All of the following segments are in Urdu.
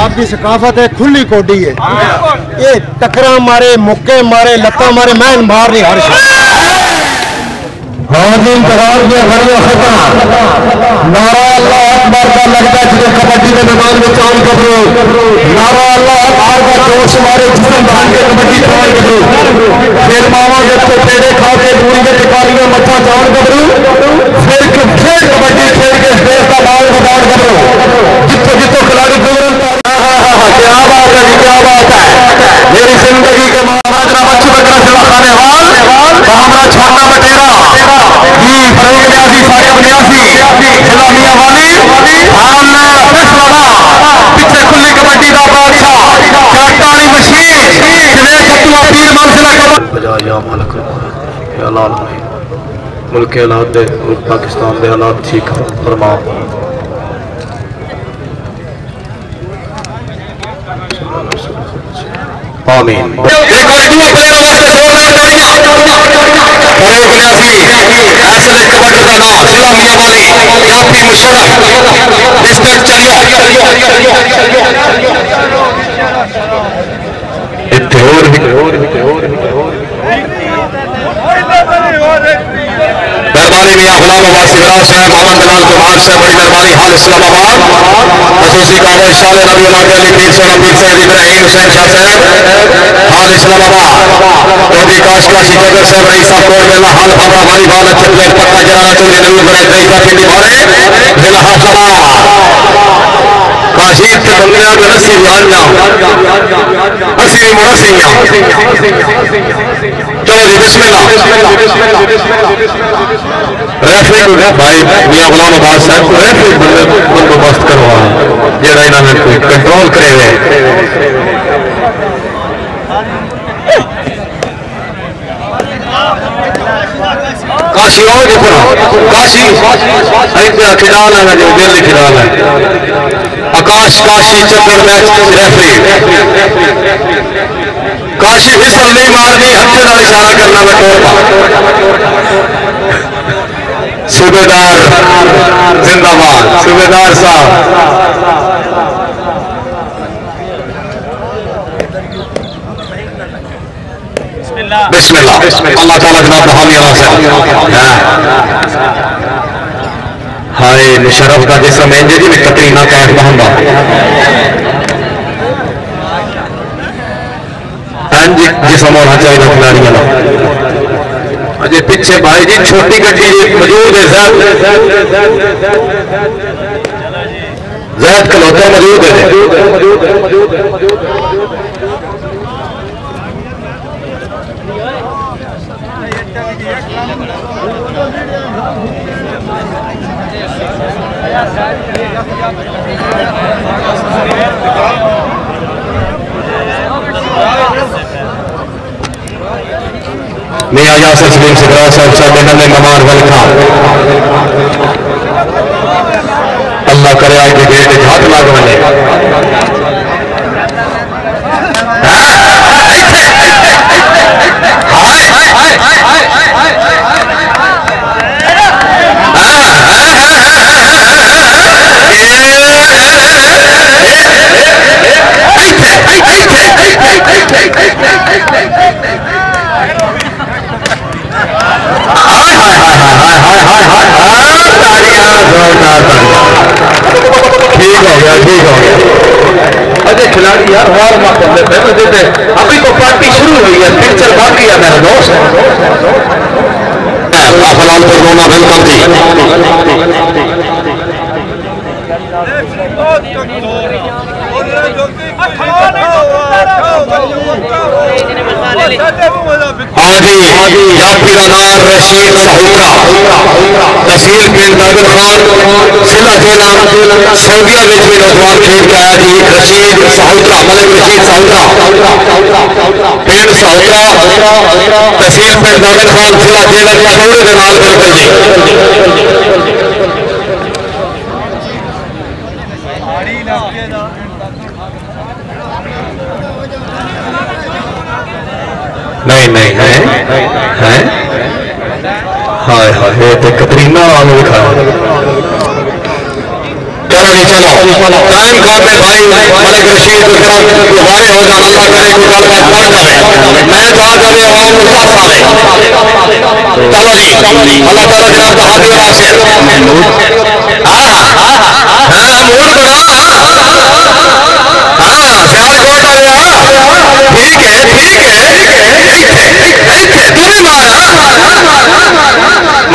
پنجاب کی ثقافت ہے کھلی کوڈی ہے یہ ٹکرا مارے مکے مارے لتا مارے میں مار نہیں ہر شخص انتظار کے غرب ختم اللہ اکبر کا لگتا ہے کبڈی کے میدان میں چاند کبرو نعرہ اللہ اکبر کا جوش مارے جسم کے کبڈی چاند پھر ماما کے پیڑے کھا کے دوری کے ٹکاری میں مچھا چاند کبرو پھر پھر کبڈی کھیل کے اسپیس کا بال بدان کبرو جتو جتو کھلاڑی گزرن کیا بات ہے جی، کیا بات ہے؟ میری زندگی کے مہاراجہ بچی بکرا سلا خانے وال ہمارا چھوٹا بٹیرا جی فروغ نیازی صاحب نیازی ضلع میاں والی۔ ہاں، ہم دس والا پیچھے کھلی کبڈی کا بادشاہ چاٹالی مشین جنہیں کتوا پیر منزلہ کبڈی بجا یا مالک الملک یا لال میں ملک کے حالات دے، ملک پاکستان دے حالات ٹھیک فرما آمین ایک بار دعا پہلا واسطے زوردار تالیاں فروغ نیازی ایسے کبڈی کا نام ضلع میاں والی یاپی مشرف ڈسٹرکٹ چلیا اتنے اور مہربانی میاں غلام آباد سراج صاحب محمد بلال کمار صاحب بڑی مہربانی، حال اسلام آباد۔ خصوصی جی کام شال نبی اللہ علی پیر سونا پیر سید ابراہیم حسین شاہ صاحب۔ حال اسلام آباد۔ چودھری کاش کاشی جگر صاحب، رئیس صاحب کوڑ میلا حال بابا ہماری بات اچھے پلیئر پکا جرانا چودھری نبی بڑے رئیس پنڈی بھارے ضلع حافظ کاشیت کے بندیاں میں نسی بیان وانیاں اسی مرسیاں چلو جی بسم اللہ۔ ریفری بھائی میاں غلام عباس صاحب کو ریفری بندوبست کروا جڑا انہوں نے کنٹرول کرے ہوئے کاشی اور جو پڑھا کاشی ایتے کھلال ہے جو دل کھلال ہے آکاش کاشی چکر میچ ریفری کاشی فسل نہیں مارنی ہتھے نال اشارہ کرنا میں ٹور زندہ باد، صوبیدار صاحب۔ بسم اللہ۔ اللہ تعالیٰ جناب بحامی اللہ ہائے مشرف کا جسم ہے۔ جی میں کترینا کیف بہندا ہاں جی جسم ہونا چاہیے کھلاڑیاں۔ اجے پیچھے بھائی جی چھوٹی گڈی جی موجود ہے زید زید کلوتا موجود ہے میاں یاسر سلیم سکرا صاحب صاحب نمے ممار ولکھا اللہ کرے آج کے گیٹ ہاتھ لاگ بنے ٹھیک ہو گیا ٹھیک ہو گیا اجے کھلاڑی یار، ہار ماں کرتے پہلے دیتے ابھی تو پارٹی شروع ہوئی ہے پکچر باقی ہے میرا دوست۔ فلال پر رونا ویلکم جی ہاں کا نام رشید سہورا تحصیل ناگر خان ضلع ضلع سعودیہ میں بھی نوجوان کھیل کے آیا جی رشید سہورا ملک رشید سہورا تحصیل پنڈ ناگر خان ضلع نال بالکل جی نہیں نہیں ہے ہے ہائے ہائے کترینا والوں کھا دوبارہ چلو جی، ٹائم کھاتے بھائی، ملک رشید کو دوبارے ہو جان اللہ کرے کوئی گل بات بڑھ جائے میں تو آ جائے عوام کو ساتھ آوے چلو جی اللہ تعالیٰ جناب کا حاضر ناصر ہاں ہاں, ہاں، موڈ بنا۔ ہاں سیال کوٹ آیا ٹھیک ہے ٹھیک ہے۔ ایتھے ہے ٹھیک ہے مارنا مارنا ملک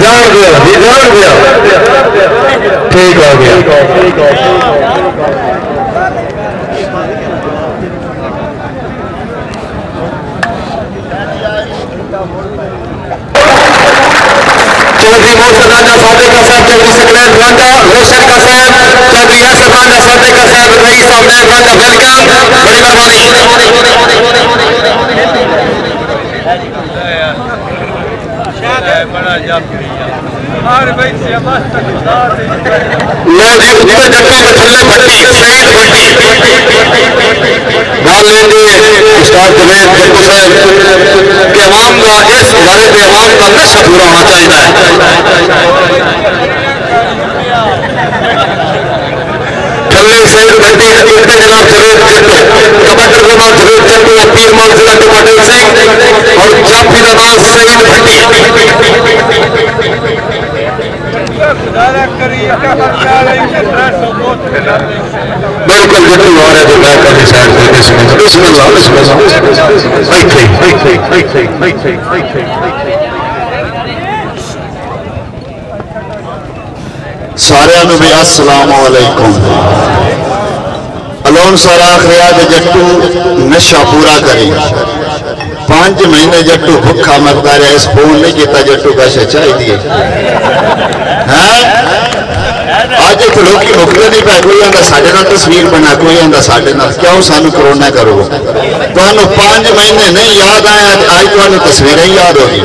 جان گیا جان گیا۔ ٹھیک ہو گیا۔ چودھری محسن راجا صادق کا صاحب، چودھری سکلین رانجا روشن کا صاحب، چودھری یاسر راجا صادق کا صاحب، رئیس صاحب نیر راجا ویلکم بڑی مہربانی لو جی اتنے جٹوں کے تھلے بھٹی سعید بھٹی گل یہ استاد جوید جٹو صاحب، کہ عوام کا اس ادارے کے عوام کا نشہ پورا ہونا چاہیے۔ تھلے سعید بھٹی اتنے جناب جوید جٹو کمانڈر کا نام جوید جٹو اور پیر مان ضلع ٹماٹر سنگھ، اور جافی کا نام سعید بھٹی بالکل جتنی آ رہے تو میں کرنی سائڈ کر کے سمجھ بسم اللہ بسم اللہ ایتھے ایتھے ایتھے ایتھے ایتھے سارے بھی السلام علیکم الون سارا آخریا جٹو نشہ پورا کری پانچ مہینے جٹو بھکھا مرتا رہا اس فون نہیں کیتا جٹو کا چاہی دیے ہاں؟ آج ایک لوگ کی مکلے نہیں پہ کوئی آندا ساڑھے نہ تصویر بنا، کوئی آندا ساڑھے نہ کیوں سانو کرونا کرو؟ تو انہوں پانچ مہینے نہیں یاد آیا، آج تو انہوں تصویریں یاد ہوگی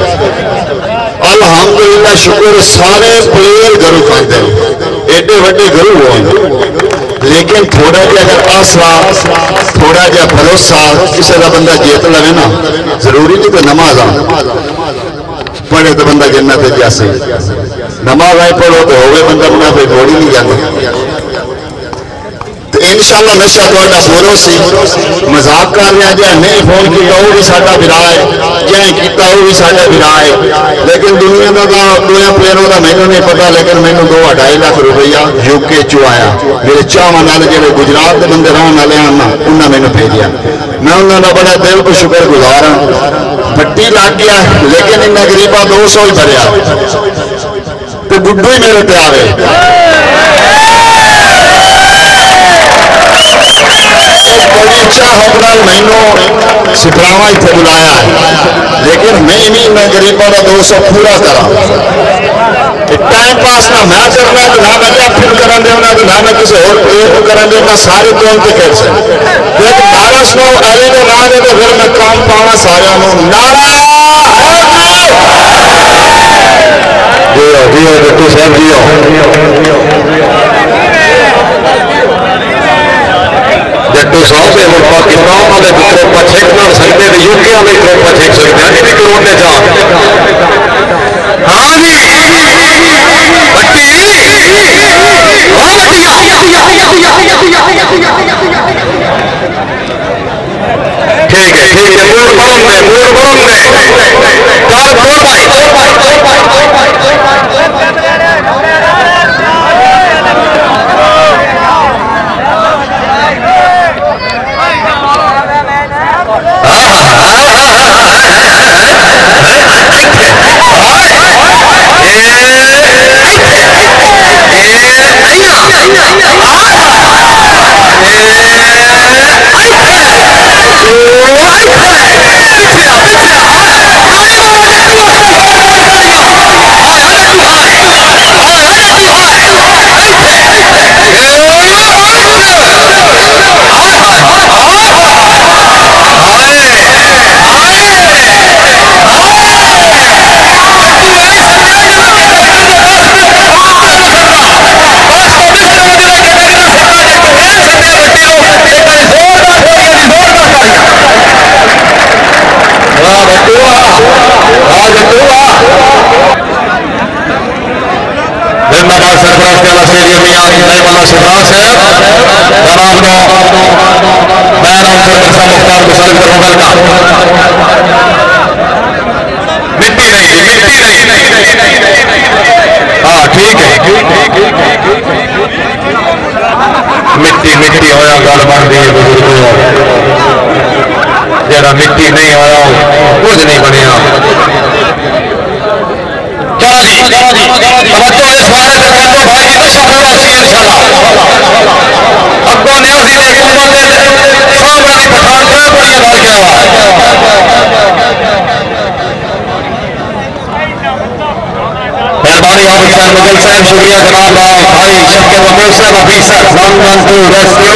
الحمدللہ، شکر، سارے پلیر گھروں کھاتے ہیں ایڈے وڈے گھروں ہوئے لیکن تھوڑا جا اگر آسرا، تھوڑا جا بھروسہ کسی کا بندہ جیت لگے نا، ضروری نہیں تو نماز آ پڑھے تو بندہ جنت جیسے نماز آئے پڑھو تو ہوئے بندہ منافع پہ نہیں جانا انشاءاللہ نشہ تھوڑا بورو سی مذاق کر رہا جائے جی ہاں، نہیں، فون کیتا، وہ بھی ساڈا بھرا ہے۔ جائیں کیتا، وہ بھی ساڈا بھرا ہے۔ لیکن دنیا کا تو دویا پلیئروں کا مینو نہیں پتا، لیکن مینو دو اڑائی لاکھ روپیہ یو کے چو آیا۔ میرے چاہوں والے جڑے گجرات کے بندے رہن والے ہیں نا، انہاں مینو بھیجیا۔ میں انہوں کا بڑا دل کو شکر گزار ہوں بٹی لگ گیا لیکن ان غریبا دو سو ہی بھریا۔ تو گڈو ہی میرے پہ آئے بڑی اچھا حکمران مہینوں سکھراوا اتنے بلایا ہے۔ لیکن میں نہیں، میں غریبوں کا دو سو پورا کرا۔ ٹائم پاس نہ میں کرنا تو نہ میں اپیل کرن دے ہونا تو نہ میں کسی اور پلیئر کو کرن دے میں سارے کون کے کر سے لیکن نارا سنو علی نے نہ دے تو پھر میں کام پانا سارے انہوں نارا جیو جیو جٹو صاحب جیو ڈٹو صاحب سے اور پاکستان والے بھی کروپا چھک نہ سکتے تو یو کے والے کروپا چھک سکتے ہیں بھی کروڑے جا ہاں جی ٹھیک ہے ٹھیک ہے موڑ بڑوں میں موڑ بڑوں میں چار دو بھائی دو بھائی دو بھائی دو بھائی yeah, yeah. سردار صاحب، جناب نو، میں نام مدرسہ مختار مسلم کروں گا مٹی نہیں جی مٹی نہیں۔ ہاں ٹھیک ہے۔ مٹی مٹی ہویا، گل بن گئی بزرگوں جڑا مٹی نہیں آیا کچھ نہیں بنیا۔ چلو جی, جی۔ توجہ اس بارے میں کر دو بھائی ادھر سامنے ابو نیازی کی حکومت سامنے پٹھان صاحب کا سوال کیا مہربانی آپ صاحب مغل صاحب شکریہ جناب بھائی شکیب امیر صاحب حفیظ صاحب ون ون ٹو ریسکیو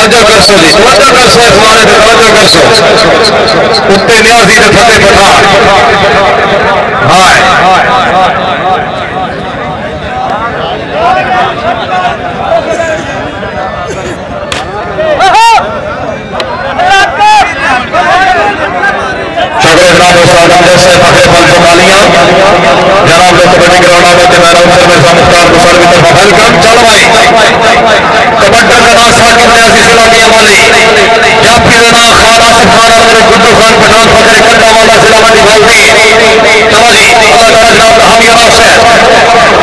توجہ کر سو جی توجہ کر سو اس بارے میں توجہ کر سو۔ اتنے نیازی نے فتح پٹھان ہائے۔ جناب گراؤنڈ آتے میں طرف چلو بھائی۔ ساکر نے عزیز اللہ کی عملی جب کی زنا خان آصف خان اور میرے گڈو خان، پٹھان فخر کٹا والا ضلع منڈی بھائی چلو جی اللہ تعالیٰ جناب حامی اور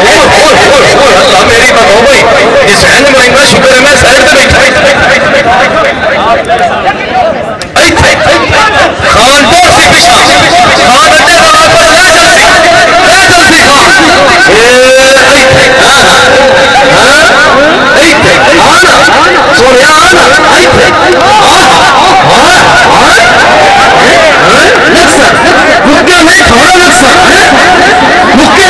کھول کھول کھول کھول اللہ میری بتاؤ بھائی یہ سہن مہنگا شکر ہے میں سائڈ پہ بیٹھا خان تو سی پیشا خان اڈے دوا پر لا جلدی لا جلدی خان سونیا مکے میں کھانا مقصد مکے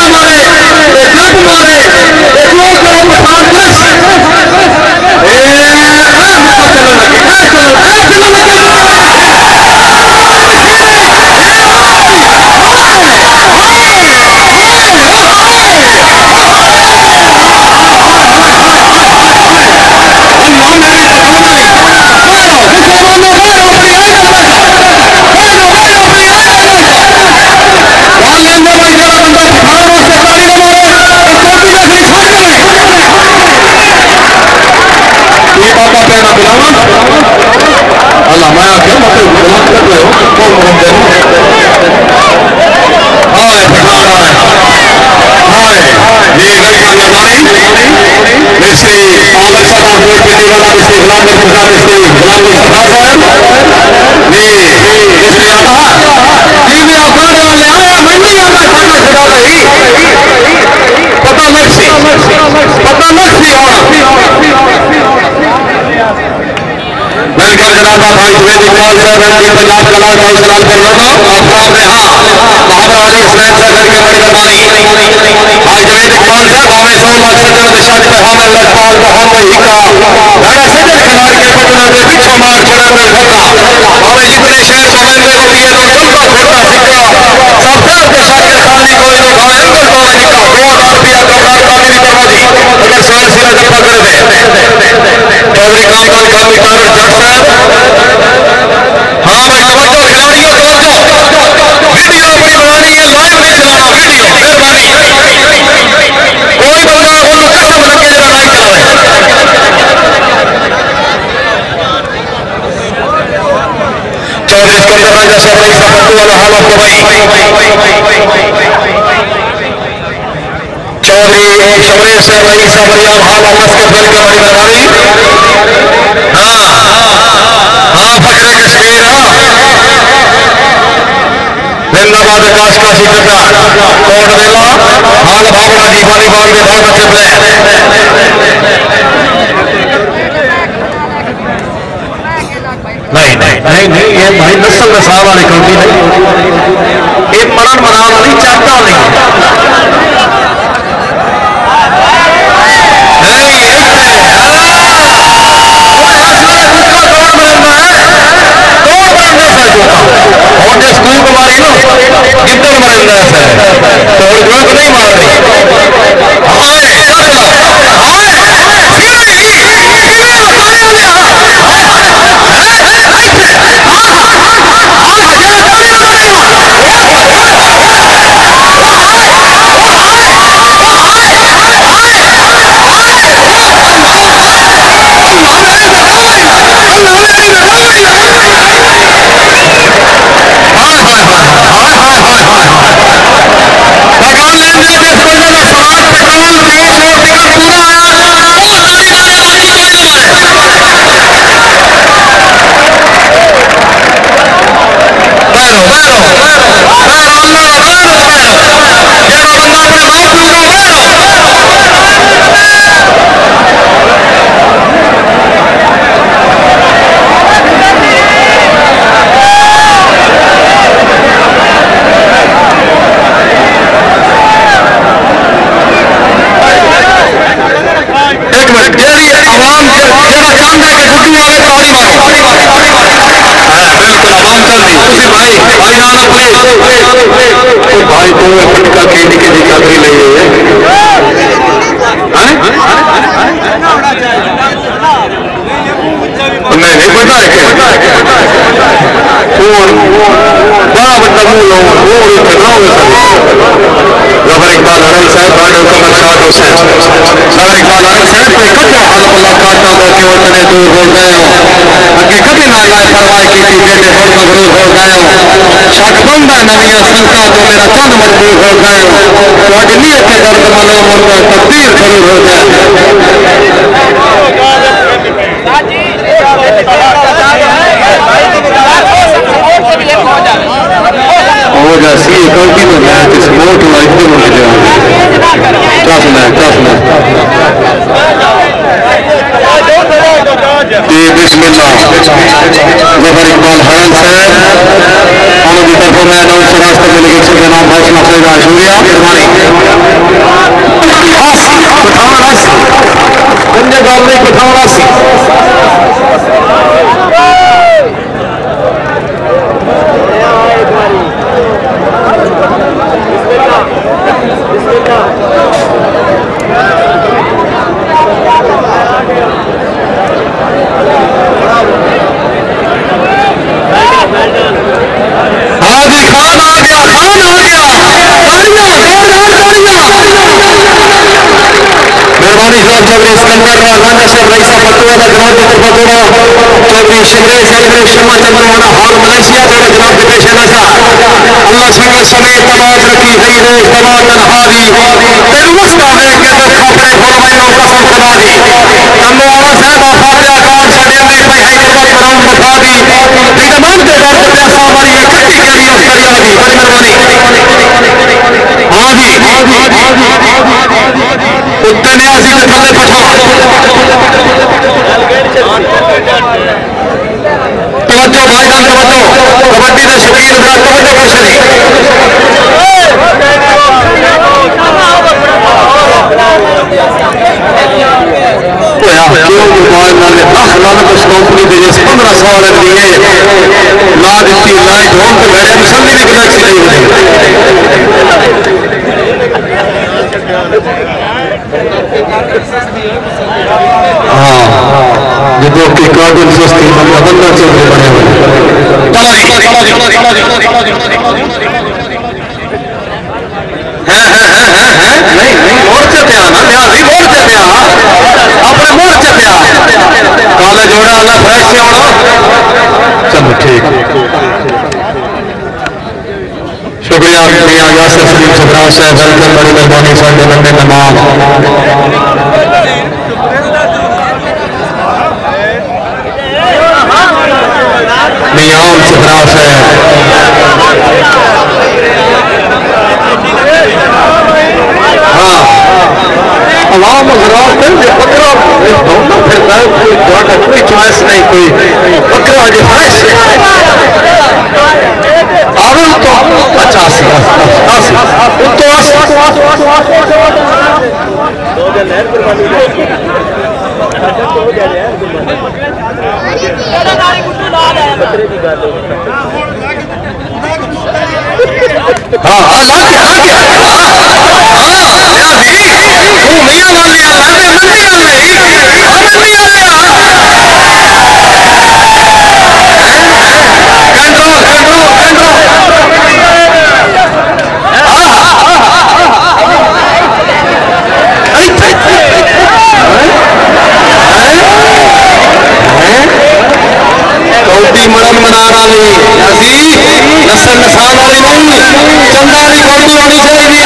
چلو چلو چلو میرا بلاون اللہ میں آخیا مطلب بلاون کر رہے ہو تو محمد ہائے پٹھانا ہائے یہ گئی مانی مصری پالک صاحب کوئی پیٹی والا مصری غلام مرتضیٰ مصری غلام مصطفیٰ صاحب جی مصری آقا جی میں آقا دے والے آیا منی آقا سامنے خدا رہی پتہ مرسی جناب بھائی جوید اقبال صاحب کی پنجاب کلا کا اسلام کر رہا ہوں آپ صاحب نے ہاں محمد علی اسلام صاحب کر کے بڑی مہربانی بھائی جوید اقبال صاحب ہمیں سول سجن دشک پہ ہمیں لجپال محمد ہی کا بڑا سجن کھلاڑ کے پٹنا کے پیچھے مار چڑھا میں ہوتا۔ ہمیں جتنے شہر سمجھنے کو دیے تو چل کا کھوٹا سکا سب سے کے شاکر خانی کوئی نہیں کھا انگل کو میں نکا دو ہزار روپیہ کمرار کا میری پرمودی اگر سوال سیرا جب دے چودھری کام کام کام جٹ صاحب ہاں بھائی توجہ کھلاڑیوں توجہ ویڈیو اپنی بنانی ہے لائیو نہیں چلانا ویڈیو مہربانی کوئی بندہ انہوں قسم لگے جا نہیں چلاوے چودھری اسکندر راجا صاحب رئیس پتو والا حال آپ کو بھائی۔ چودھری شمریش سے رئیس بریام حال آپ کے بل کے بڑی مہربانی ہاں۔ ہاں فکر کشمیر ہاں۔ زندہ باد کاش کاشی کٹا کوٹ ویلا حال بھاونا جی والی بال کے بہت اچھے پلے۔ دے دور ہو گئے اگے کبھی نہ لائے پرواہ کی تھی بیٹے مغرور ہو گئے ہوں شک بندہ نویاں سنتا تو میرا تن مجبور ہو گئے ہوں تو اج نیت کے درد ملو مردہ تقدیر ضرور ہو جائے ہو جا سی میں کس موٹ ہوا اتنے میں بسم اللہ ظفر اقبال حرم صاحب انہوں کی طرف میں نو سے راستہ میں لگے سے جناب بھائی سنا کا شکریہ۔ مہربانی آسی۔ پٹھان گنجے گال نہیں پٹھانا سی ہاں جی خان آ گیا خان آ گیا تاڑیاں زوردار تاڑیاں مہربانی جناب چودھری اسکندر راجا صاحب رئیسا پتوہ دا جناب کے پتوہ تھوڑا چودھری شمرے چودھری شما چندروانا ہال ملیشیا جڑا جناب کے پیش نظر اللہ سنگ سمیت تماز رکھی گئی روز دوا تنہاری تیرو وسط آنے کہ تو کھوپڑے فرمائی نو قسم خدا دی کمو آوا صاحب فاتحہ کار سڑے میں پہ ہے نعمت کرم بتا کے پر ہماری اس دریا بڑی مہربانی ہاں جی اتنے اسی تے تھلے پٹھا توجہ بھائی جان توجہ کبڈی شوقین توجہ موبائل کمپنی دے جس 15 سال دیے لا دیتی لائٹ ہون تے میرے مسلی دی گلیکسی نہیں ہوتی ہاں جدو کہ قابل سستی بندہ بندہ چودھری بنے ہوئے نہیں نہیں مورچے پہ آنا مورچے پہ آ اپنے مورچے پہ آ کالے جوڑا اللہ فریش سے آنا چلو ٹھیک شکریہ میاں یاسر سلیم سبرا صاحب ویلکم بڑی مہربانی ساڈے لمبے تمام میاں سبرا صاحب ہاں عوام حضرات یہ بکرا ڈھونڈنا پھرتا ہے کوئی جانا کوئی چوائس نہیں کوئی بکرا جو فریش آوے تو پچاس تو ہاں ہاں لا کے مڑن منا والی نسل نسان والی نہیں چندہ والی کوٹی ہونی چاہیے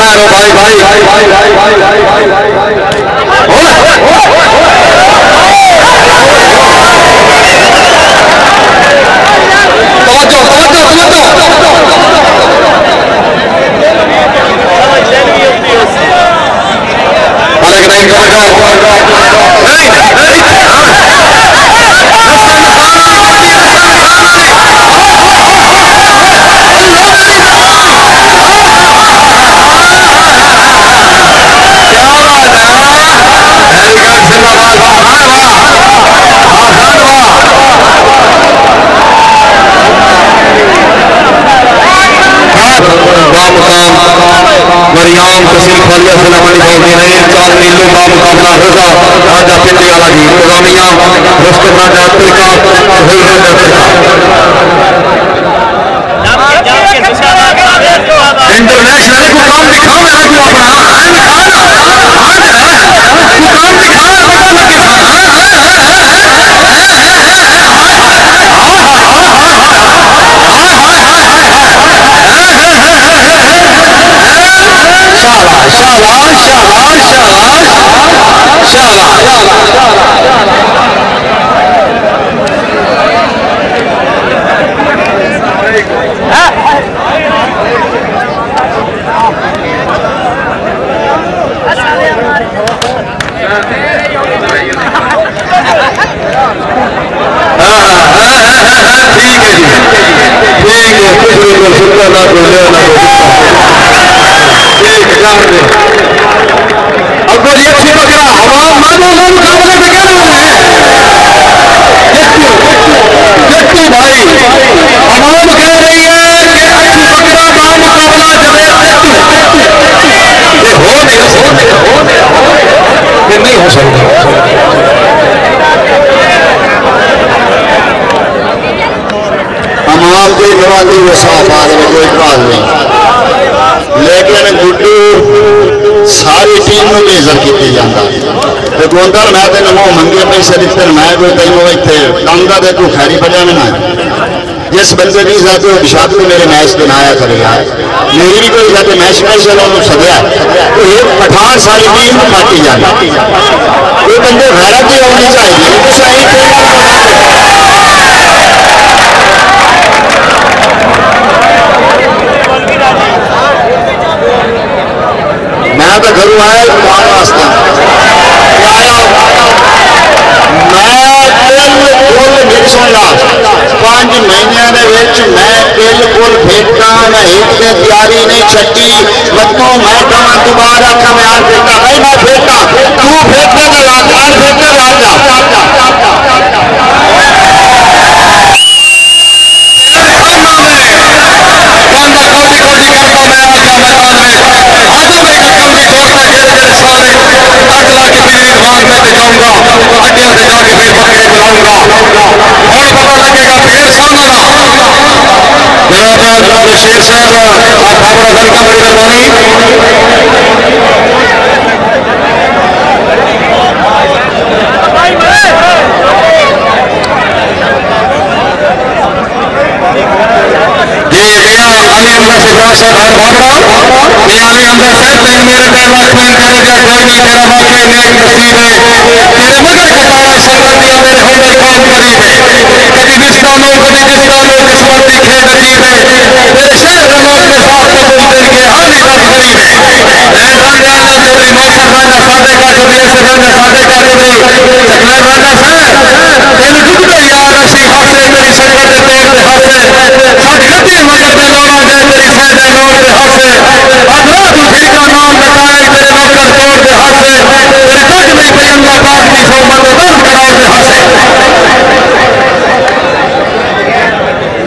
بھائی بھائی بھائی بھائی توجہ توجہ توجہ مالک نہیں توجہ نہیں نہیں کیا بات ہے ویری گڈ زندہ باد واہ خان واہ واہ خان واہ بامقام مریام تحصیل خوالیہ سلام علی بھائی نے چار نیلو بامقام لا رضا راجہ پنڈی والا جی نظامیہ رستم راجہ افریقہ ہوئی ہے افریقہ 下来下来下来下来下来下来 نوازی وہ صاف آ رہے کوئی اعتراض نہیں۔ لیکن گڈو ساری ٹیم میں بھی عزت کی جاتا تے گوندر میں تے نمو منگے پیسے دیتے میں کوئی تینوں اتنے ٹانگا دے کو خیری بجا میں نہ جس بندے نہیں ساتھ وہ بشاک نے میرے میچ بنایا کرے یار میری بھی کوئی جاتے میچ میچ چلو انہوں سدیا تو یہ پٹھان ساری ٹیم کو پاٹی جانا یہ بندے غیرت ہی ہونی چاہیے۔ میں تو گھروں آیا کمان واسطے۔ میں بالکل نہیں سننا۔ پانچ مہینے میں بالکل پھیٹا میں ایک سے تیاری نہیں چھٹی۔ بچوں میں کہاں دوبارہ کا میں آج بھائی، میں پھیٹا تو پھیٹنے کا راجا پھیٹنے راجا کے صاحب آپ بابر ادھر کا بڑی مہربانی جی میاں علی احمد شیر صاحب ہر بابرا میاں علی احمد صاحب مہربانی میرے ٹائم میں کرے گا کوئی نہیں تیرا واقعہ نیک نصیب ہے تیرے مگر کٹارا سنگر دیا میرے ہم نے کام کری ہے کبھی دستانوں کبھی دستانوں قسمت کی کھیل نصیب ہے تیرے شہر رمال کے ساتھ قبول دل کے حالی رب غریب ہے اے رنگ آنا تیری موسر رانا سادے کا جو دیر سے رانا سادے کا جو دیر چکلر رانا صاحب تیل جب دے یار اسی حاصلے میری سنگت دے طور پہ حاصلے ساتھ کتی مگر دے لوڑا جائے تیری سیدے نور پہ حاصلے ادھرا تو پھر کا نام بتائے تیرے نوکر توڑ پہ حاصلے تیرے تک نہیں پہ اللہ پاک کی سومت دن قرار پہ حاصلے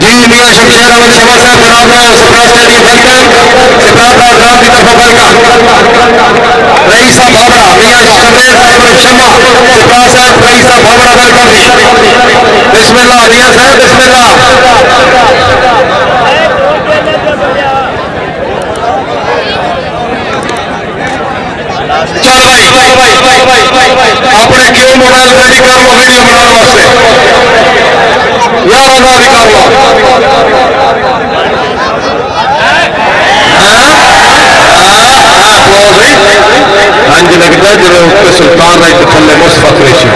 جی میاں شمشیر احمد شما صاحب جناب کو سپرا اسٹیڈیم ویلکم سپرا پروگرام کی طرف ویلکم رئیس صاحب بابڑا میاں شمیر صاحب شما سپرا صاحب رئیس صاحب بابڑا ویلکم جی بسم اللہ میاں صاحب بسم اللہ۔ چل بھائی، اپنے کیوں موبائل ریڈی کر لو ویڈیو بنانے واسطے یار اللہ بھی کر لو ہاں جی لگتا ہے جب سلطان رائی کے تھلے مصفت ریشی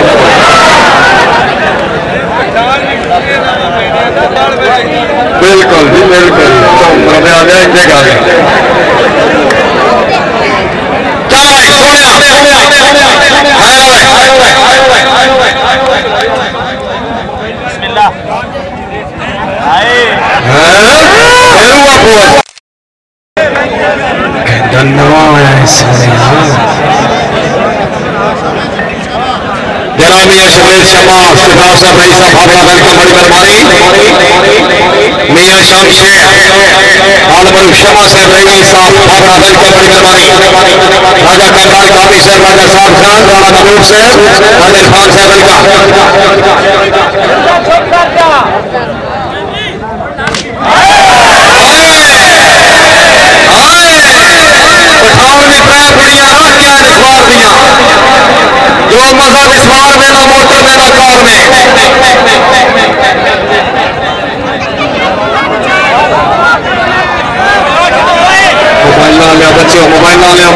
بالکل جی بالکل ربے آ گیا ایک آ گیا چل بھائی سونے جنابیہ شبیر شما صاحب رئی صاحب بابا ویلکم، بڑی مہربانی میاں شام شیخ، عالم شما صاحب رئی صاحب آپ بابا ویلکم، بڑی مہربانی راجہ کمال کامی صاحب، راجہ صاحب خان، راجہ نور صاحب، راجہ خان صاحب پٹھان نے ترے کڑیاں راکیاں اخبار دیاں جو مزہ اسوار میں نہ موٹر میں نہ کار میں موبائل نہ لیا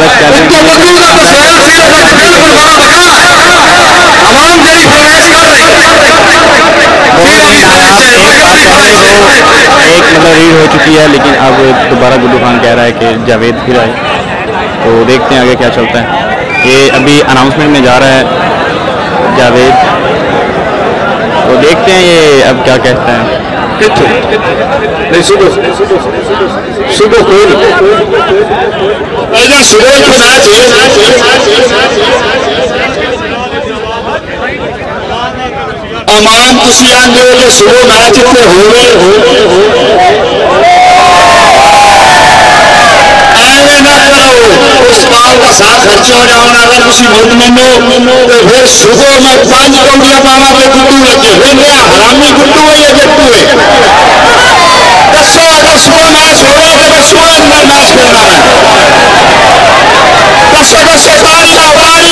دوستوں ہمارا چینل تو وکیل کا کہ بالکل بڑا بکا عوام جڑی فرمائش کر رہی ایک مطلب ریڈ ہو چکی ہے لیکن اب دوبارہ گڈو خان کہہ رہا ہے کہ جاوید پھر آئے۔ تو دیکھتے ہیں آگے کیا چلتا ہے۔ یہ ابھی اناؤنسمنٹ میں جا رہا ہے جاوید۔ تو دیکھتے ہیں یہ اب کیا کہتا ہے۔ نہیں صبح کوئی صبح کو میچ امان تسی ہو کہ صبح میچ اتنے ہوئے ایویں نہ کرو کا ساتھ خرچ ہو جاؤ اگر تسی تو پھر صبح میں پانچ کونڈیاں پاوا پہ گڈو لگے۔ پھر یہ حرامی ہے یا جٹو ہے۔ دسو اگر صبح میچ ہو رہا ہے تو صبح اندر میچ کھیلنا ہے دسو دسو تاری لاؤ تاری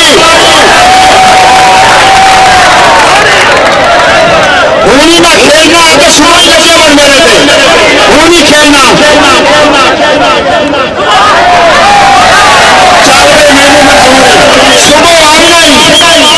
ہونی میں کھیلنا ہے تو صبح ہی لگے بن میرے تھے ہونی کھیلنا چار بے مہینے میں صبح صبح آنا ہی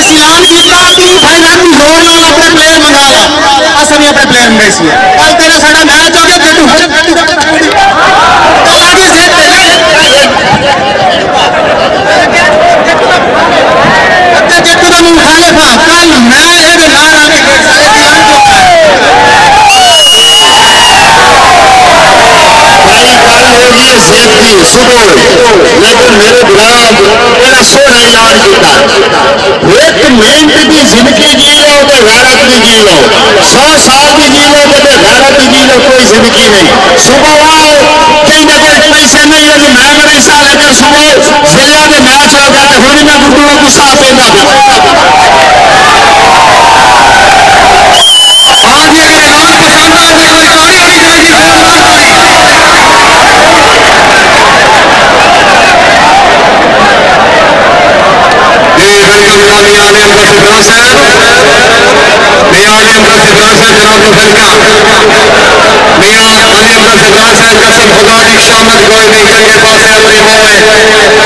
اسلام کی تعلیم بھائی رات زور نال اپنے پلیئر منگا لا اصل بھی اپنے پلیئر میں سی کل تیرا ساڈا میچ ہو گیا جٹو کل آگے سے جٹو کا مخالف ہاں کل میں یہ نال آ کے اسلام کو بھائی کل ہوگی ہے کی صبح لیکن میرے بلاد میرا سونا اعلان کیتا ایک منٹ کی زندگی جی لو تو غیرت بھی جی لو سو سال بھی جی لو تو غیرت بھی جی لو کوئی زندگی نہیں صبح آؤ کہیں نہ کوئی پیسے نہیں ہے کہ میں میرے سال لیکن صبح ضلع میں میچ ہو گیا تو ہونی میں گڈو کو غصہ پیدا ہاں جناب یار احمد صدرا صاحب میاں علی احمد صدرا صاحب جناب مبارکہ میاں علی احمد صدرا صاحب قسم خدا کی شامت گوئے میں چنگے پاسے اپنے ہوئے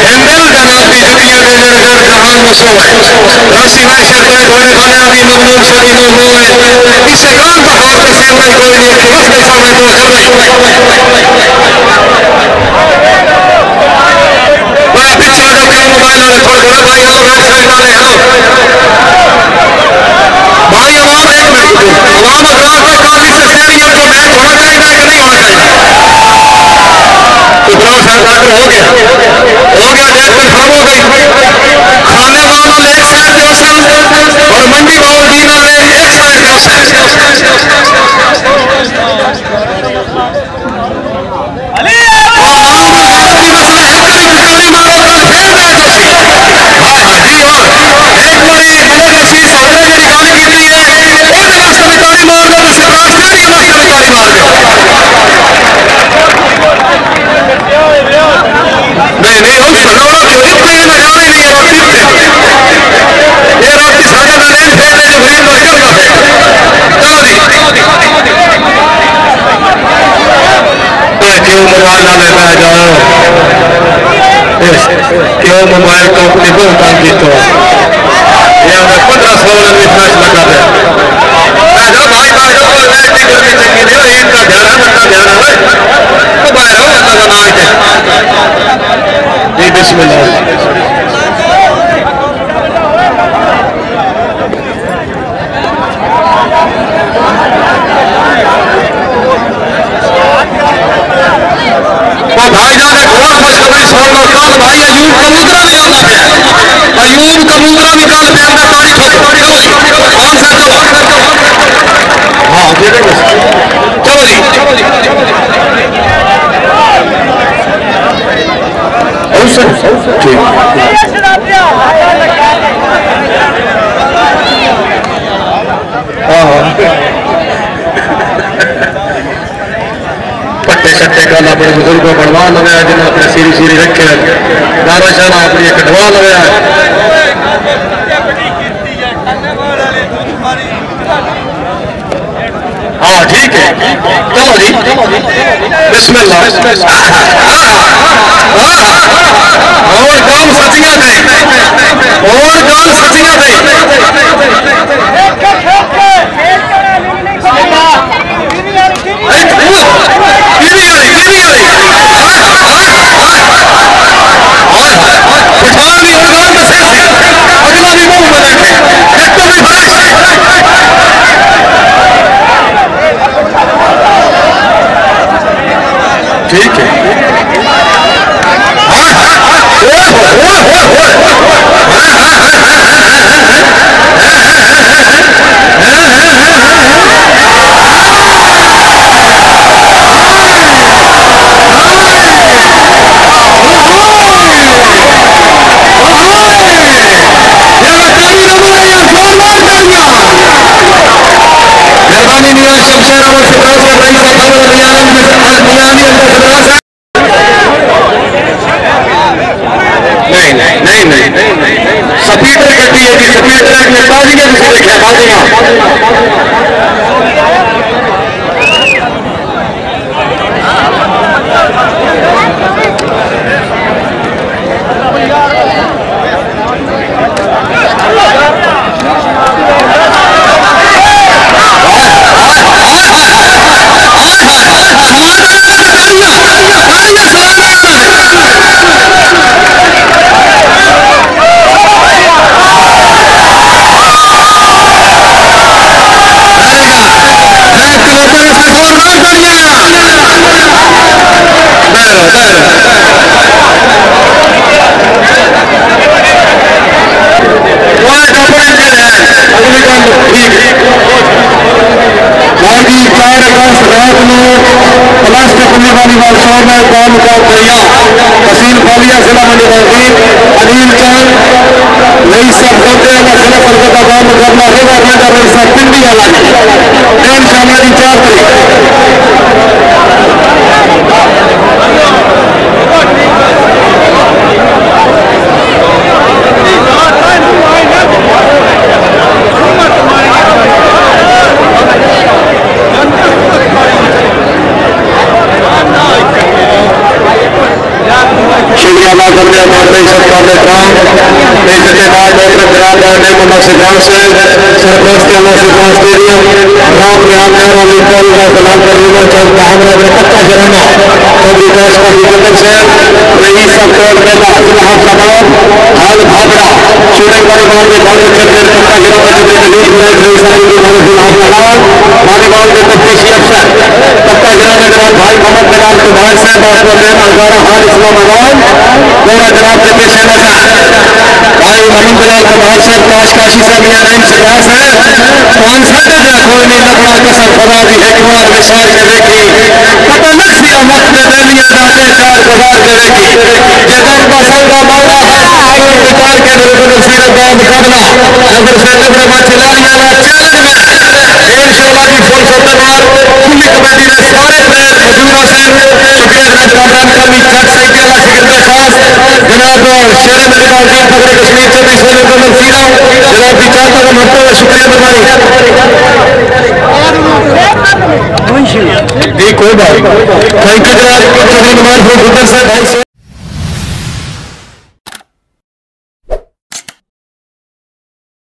اندر جناب دی دنیا دے اندر گھر جہان مسو ہے راسی وے شرطے گوئے خدا دی ممنون شری ممنون ہے اس اقرار بہار دے سامنے گوئے ایک وقت دے سامنے دو خبر اور منڈی باؤ دینا نے ایک سائڈ جو موبائل کمپنی کو کام دیتا ہوں یہ ہمیں پندرہ سو میں فیصلہ کر رہے ہیں۔ بھائی بھائی کا دھیان ہے ہے جی بسم اللہ ایوب کبوترا بھی کل پہ اندر تاڑی ٹھوک چلو جی چلو جی۔ پٹے شٹے کل اپنے بزرگوں بڑھوا لگایا جنہیں اپنے سیری سیری رکھے دارا شاہ اپنی کٹوا لگایا ہاں ٹھیک ہے چلو جی بسم اللہ اور کام سچیاں اگست میں کو پلاسٹک کمے والی وال شو میں قوم کا دریا تحصیل فالیا ضلع منڈی تحصیل علیل چاند رئیس صاحب ہوتے ہیں میں ضلع فرقہ کا کام کرنا ہے وہ اپنا رئیس صاحب پنڈی والا ان شاملہ اللہ جی چار تاریخ شکریہ ادا کرتے ہیں ہمارے عزت والے کام ڈاکٹر برادر نے مناسب سے، سرپرست مناسب خان اسٹیڈیم رام ریان کر علی کل کا سلام کرنے چوک کامرہ میں پکا چودھری دیش کا حکومت سے رئیس سب کو میں لاحق لاحق حال بھاگڑا شورنگ بڑے گاؤں کے بھاگے چکر پکا جرانا جو کہ نبیل میں رئیس سب کی مانس لاحق لگاؤ بھاگے گاؤں کے تفتیشی افسر پکا جرانا جناب بھائی محمد بلال کمار صاحب اور میں ہزارہ خان اسلام آباد۔ میرا جناب کے پیش نظر بھائی محمد بلال کمار صاحب، کاش کاشی صاحب یہاں رحم سکاس ہے کون سا دیا کوئی نہیں لگنا قسم خدا دی حکمت وشال کے دیکھی۔ پتہ نہ سی وقت میں دلیا داتے گزار کے دیکھی۔ جدن بسل کا مولا ہے اور بچار کے بالکل سیرت باند کرنا نظر جناب خاص جناب کشمیر چودھری سولی جناب کی چار شکریہ مہربانی جی کوئی بات تھینک یو جناب چودھری نماز صاحب